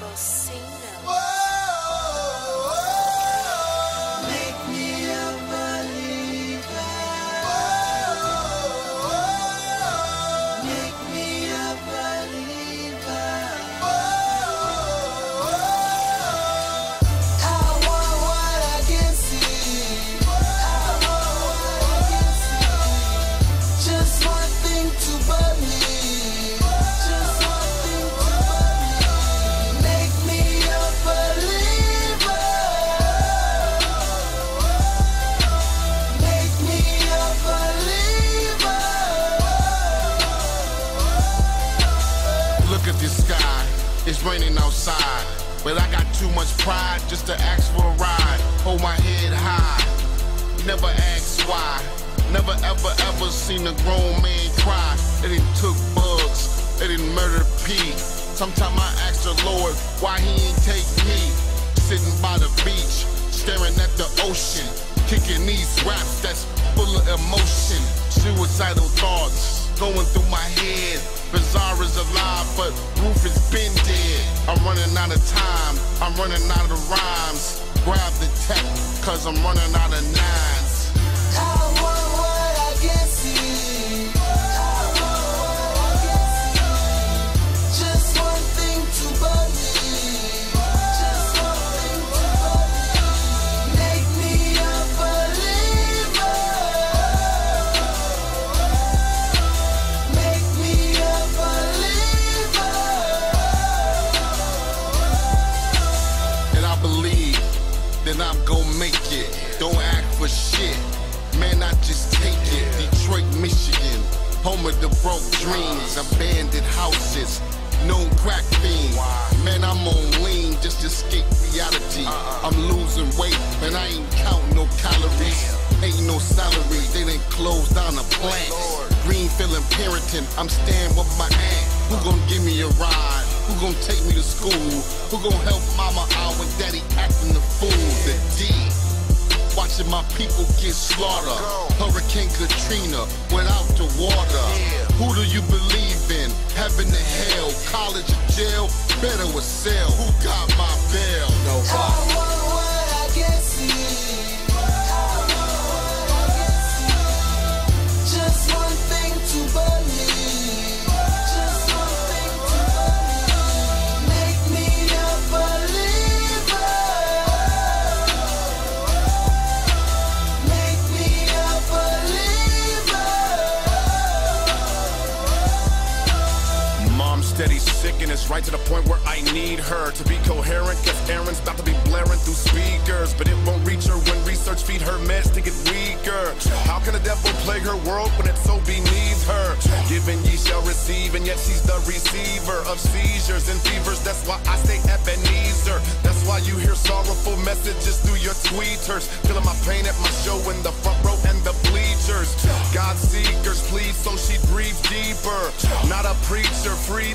Both sing. It's raining outside. But I got too much pride just to ask for a ride. Hold my head high, never ask why. Never ever ever seen a grown man cry. They didn't took Bugz, they didn't murder Pete. Sometimes I ask the Lord why he ain't take me. Sitting by the beach, staring at the ocean. Kicking these raps that's full of emotion. Suicidal thoughts going through my head. Bizarre is alive, but Proof has been dead. I'm running out of time, I'm running out of rhymes. Grab the tech, cause I'm running out of nines. Home of the broke dreams, abandoned houses, known crack fiend. Man, I'm on lean just to escape reality. Uh-uh. I'm losing weight, and I ain't counting no calories. Ain't no salary, they didn't close down the plant. Greenfield parenting, I'm staying with my aunt. Who gon' give me a ride? Who gon' take me to school? Who gon' help mama out when daddy acting the fool? The D. Watching my people get slaughtered. Hurricane Katrina without the water. Who do you believe in? Heaven to hell, college or jail, better with sell. Who got my bail? Nobody. It's right to the point where I need her to be coherent. Cause Aaron's about to be blaring through speakers. But it won't reach her when research feed her meds to get weaker. How can the devil plague her world when it so beneath her? Given ye shall receive, and yet she's the receiver of seizures and fevers. That's why I stay Ebenezer. That's why you hear sorrowful messages through your tweeters. Feeling my pain at my show in the front row and the bleachers. God seekers, please, so she breathes deeper. Not a preacher, free